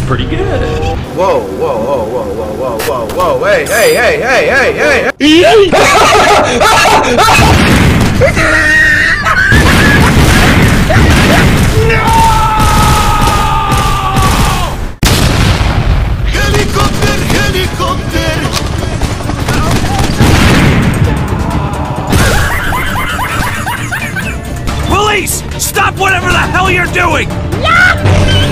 pretty good. Whoa, whoa, whoa, whoa, whoa, whoa, whoa, whoa, hey, hey, hey, hey, hey, hey, Helikopter, helikopter. Police! Stop whatever the hell you're doing! no,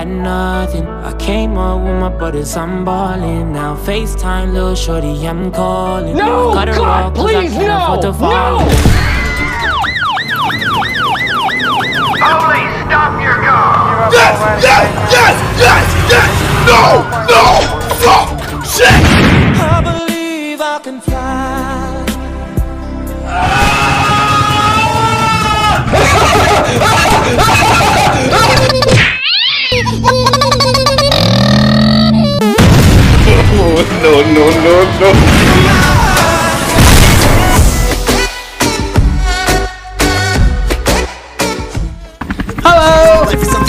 had nothing. I came up with my brothers, I'm ballin'. Now FaceTime, little shorty, I'm calling. No, I cut her God, off 'cause I please, no, afford to fall. no.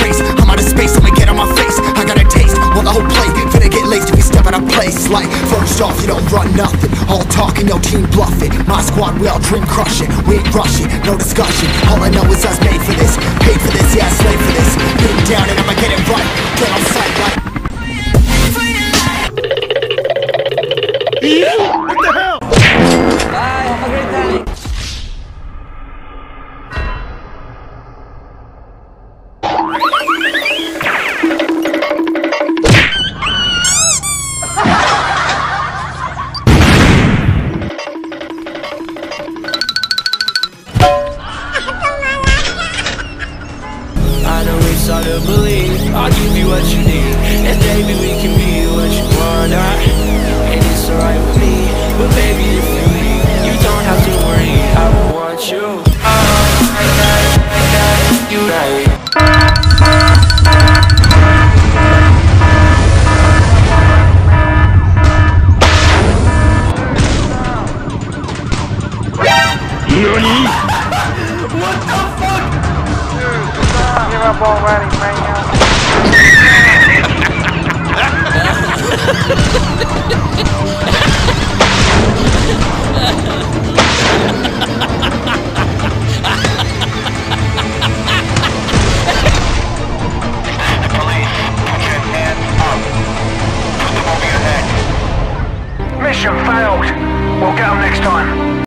You step out of space. Let me get on my face. I got a taste. Want the whole plate? Better get laid. To be stepping a place Like, first off, you don't run nothing All talking, no team bluffing. My squad, we all dream crushing. We ain't rushing, no discussion. All I know is us made for this. Paid for this, yeah, slave for this. Get 'em down and I'ma get it right. Get on sight like What what you need. And baby, we can be what you want. I, and it's alright with me. But baby, if you leave, you don't have to worry. I will want you. Oh, I got it, I got it. You right. Give up already, man. Yeah!